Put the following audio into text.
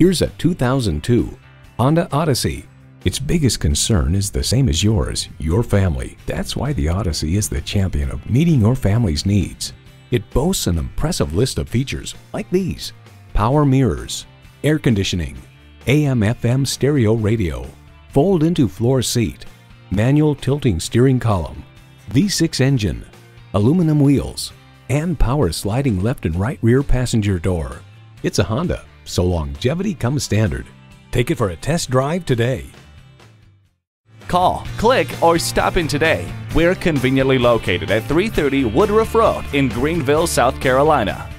Here's a 2002 Honda Odyssey. Its biggest concern is the same as yours, your family. That's why the Odyssey is the champion of meeting your family's needs. It boasts an impressive list of features like these. Power mirrors, air conditioning, AM FM stereo radio, fold into floor seat, manual tilting steering column, V6 engine, aluminum wheels, and power sliding left and right rear passenger door. It's a Honda, so longevity comes standard. Take it for a test drive today. Call, click, or stop in today. We're conveniently located at 330 Woodruff Road in Greenville, South Carolina.